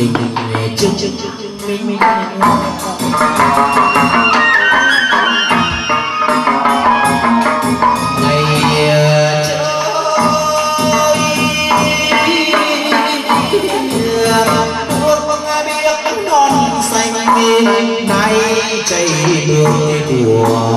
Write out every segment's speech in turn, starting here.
tình về trước. Trước trước trước mình mình Hãy subscribe cho kênh Ghiền Mì Gõ Để không bỏ lỡ những video hấp dẫn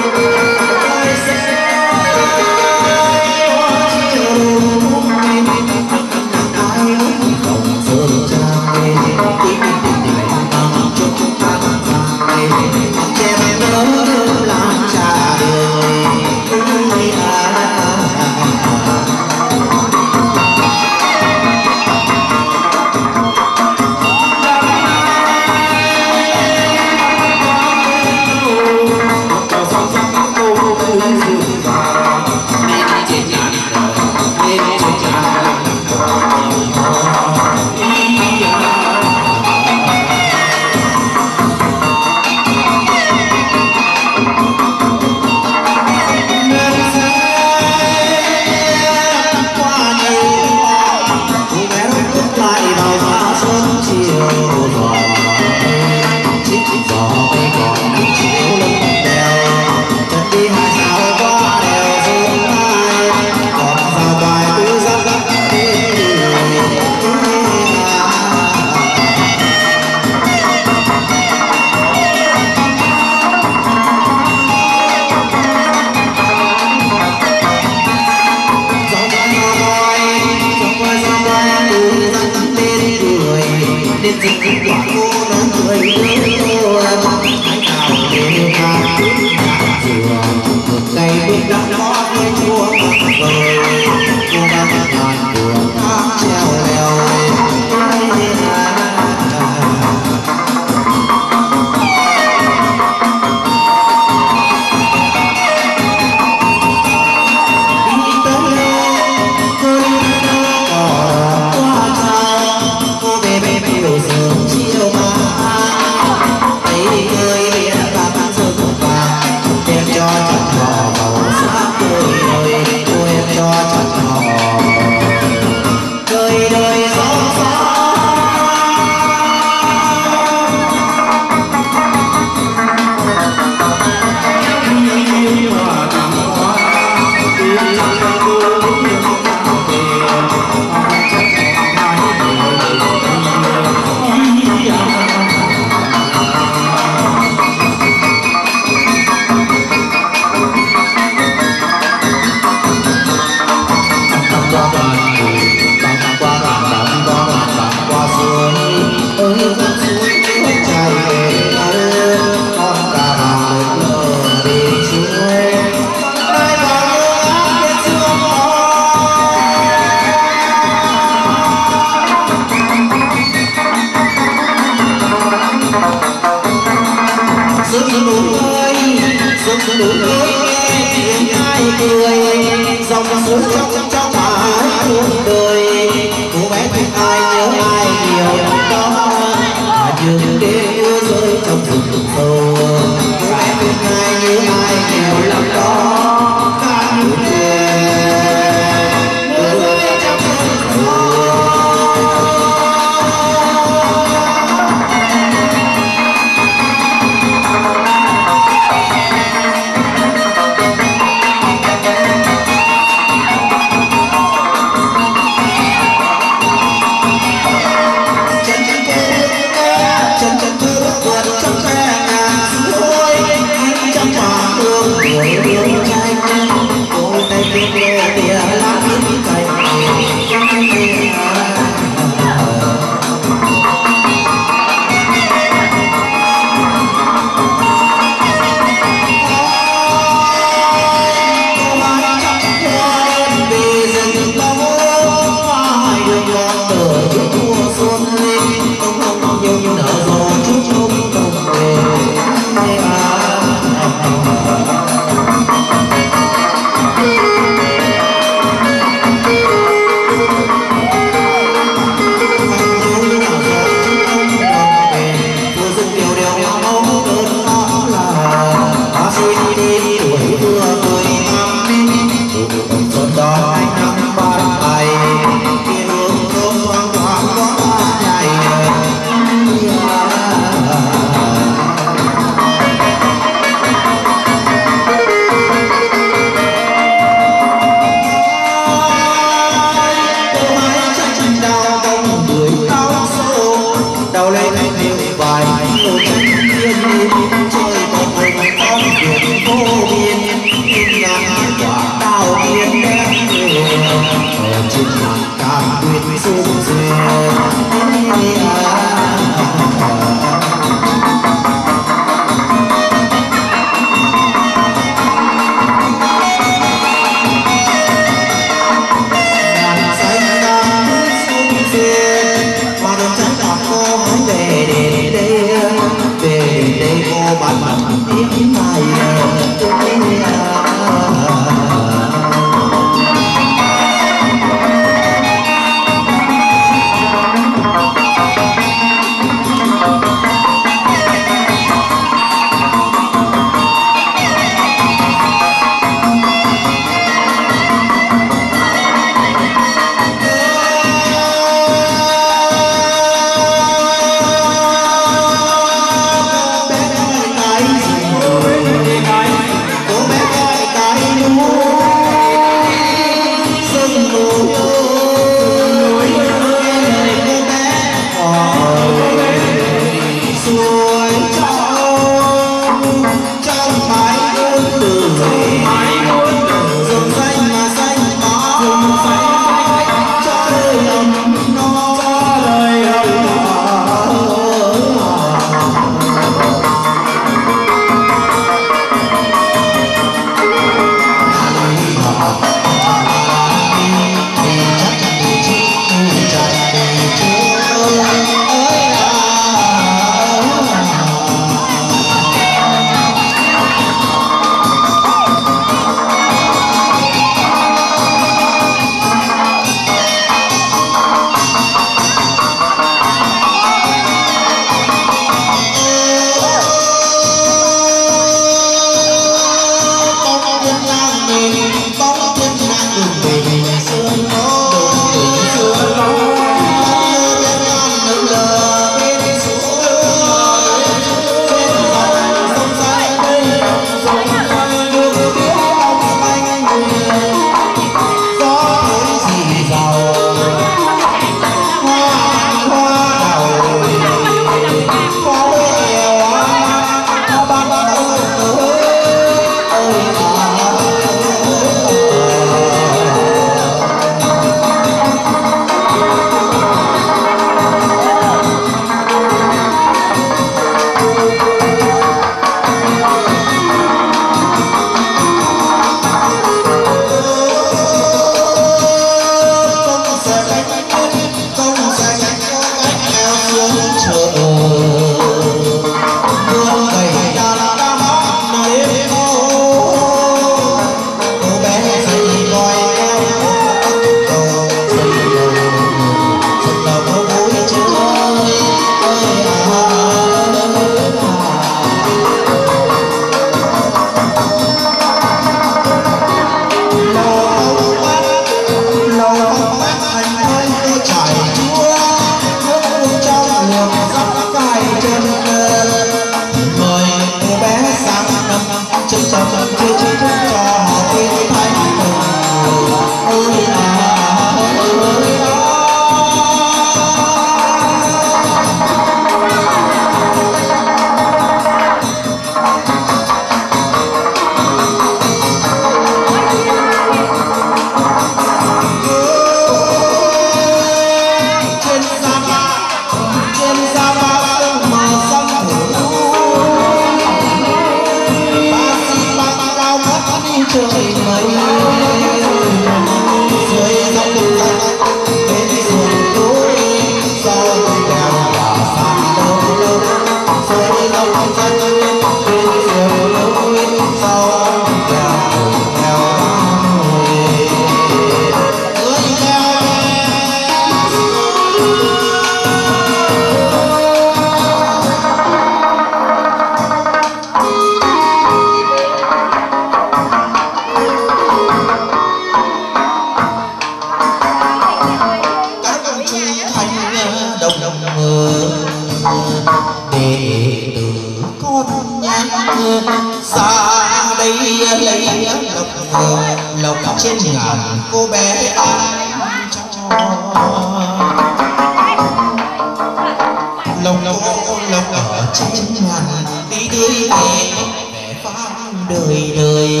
đời đời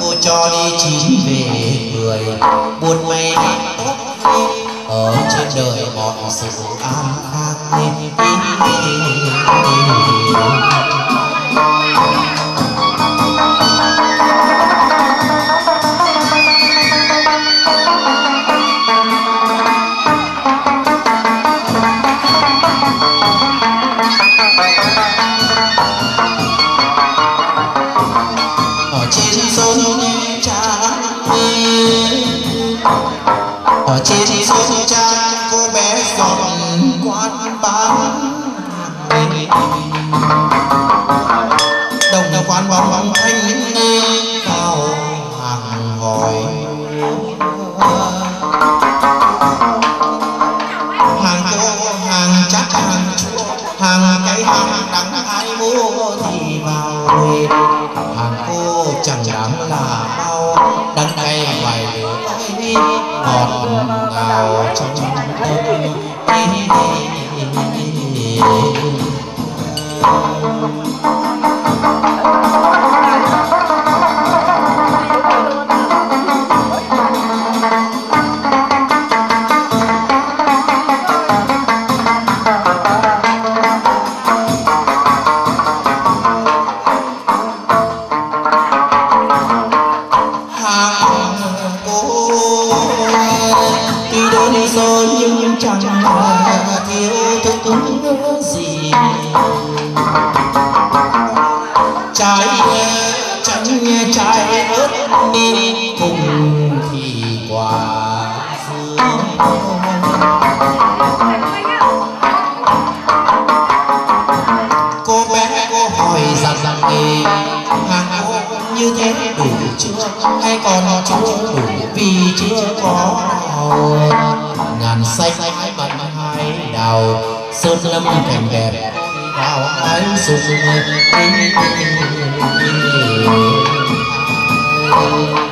cô cho đi chín về mười buồn may tốt ở trên đời mọi sự an khang trên sông cha. Cô bé giọt quát bán đồng quán bóng thanh vào hàng vòi Wow. xôi xôi nhưng chẳng thiếu thức gì. Trái nghe, chẳng nghe trái ớt đi cùng thì quả cô bé cô hỏi rằng rằng nghề hàng như thế đủ chưa? Hay còn chưa đủ vì chưa có? ngàn xanh bận hai đào sơn lâm cảnh đẹp đào ánh sung Thank you.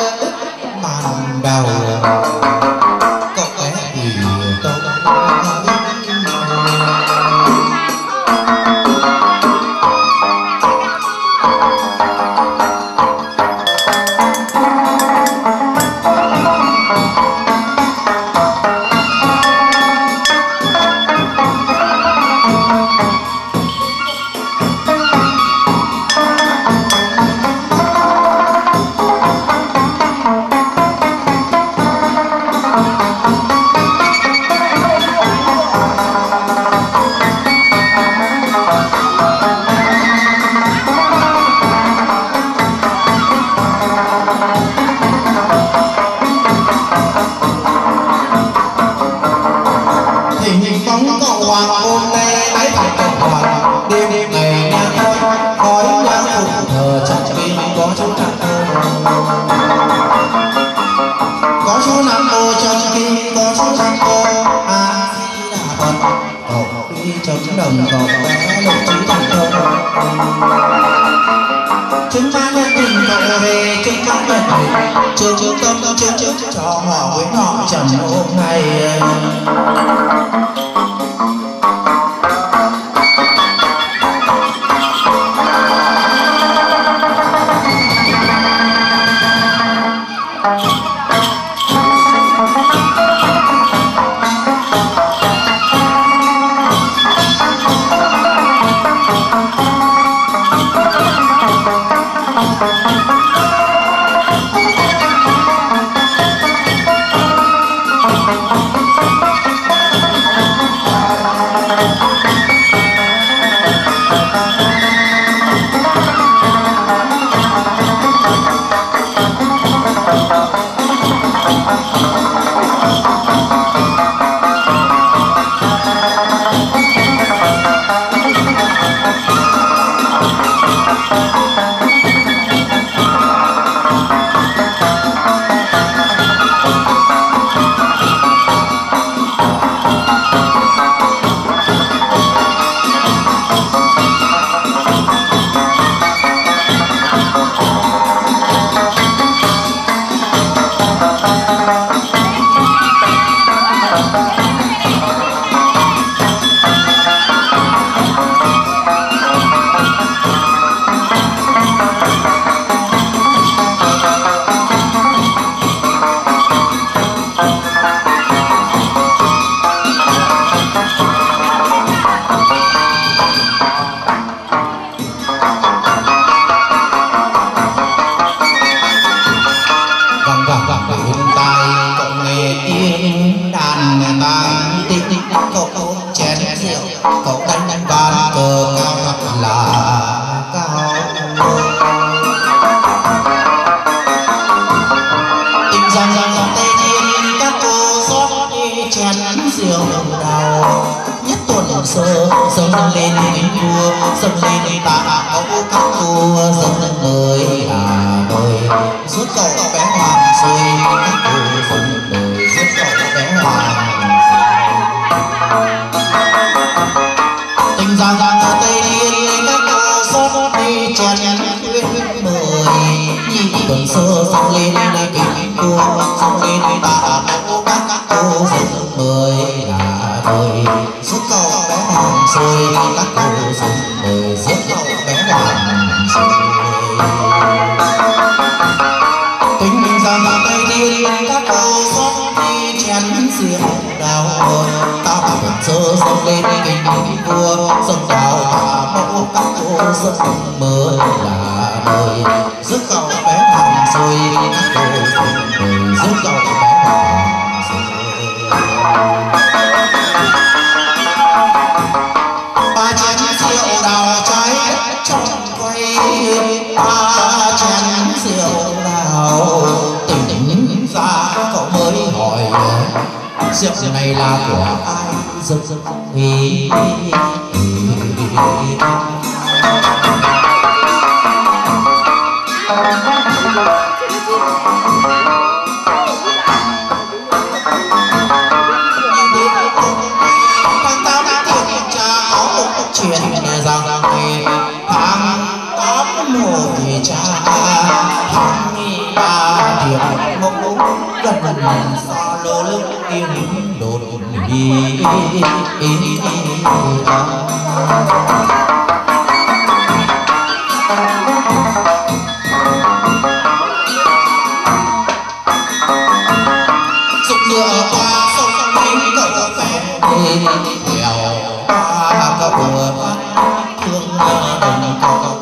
ta lên tình cầu về cái con bên chưa chưa tâm chưa chưa cho họ với họ chẳng hôm nay giang giang tây đi cách cao xót đi chèn huyết đời nhìn tuần sơ sông lên đây kính cua sông lên đây ta đâu bắt các cô sông mời là đời xuống bé hồng xuôi các cô sông mời giấc mơ là đời giúp cậu bé thằng rồi các giúp cậu bé ba chén rượu đào trái trong quay. Ba chén rượu đào tỉnh ra, cậu mới hỏi, rượu này là của ai? Rực rực ý gần gần xa lô lưng yên đồn đi dục ngựa qua sông đi cầu cà phê theo ta cả vừa thương đồng cầu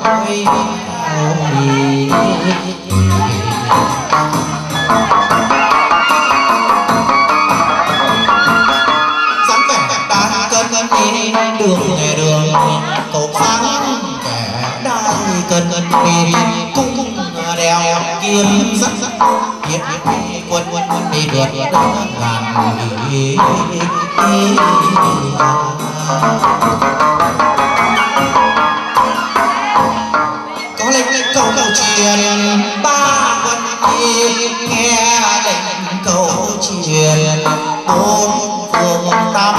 đi đi cung cung đèo kiếm sắc hiệp quân quân quân đi vượt ngàn lý có lệnh lệnh cầu cầu truyền ba quân đi nghe lệnh cầu truyền bốn phương tâm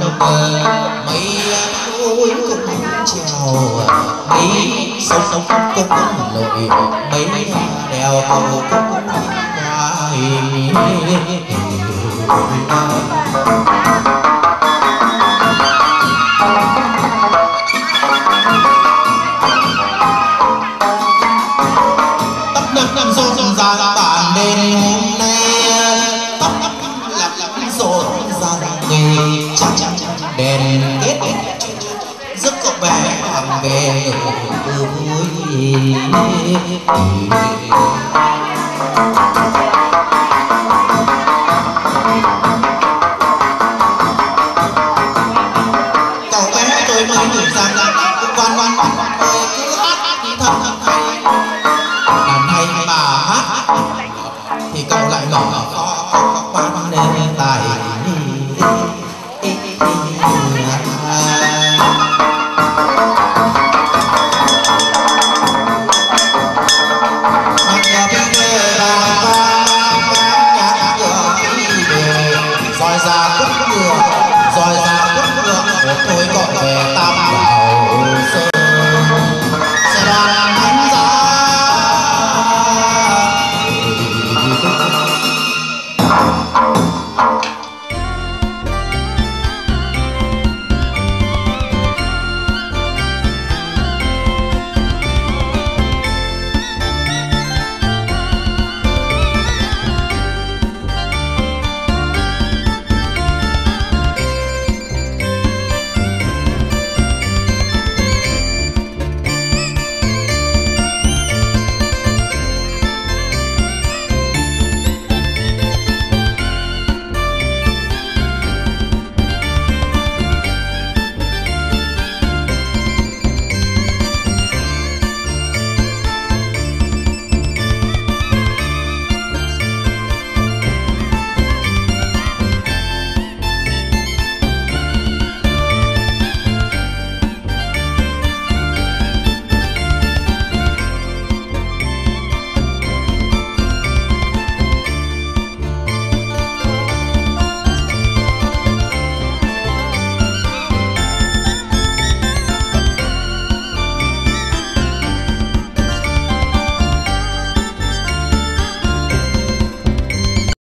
đồng mấy núi cũng chào mấy sông sông cũng lội mấy đèo cầu cũng qua tóc cậu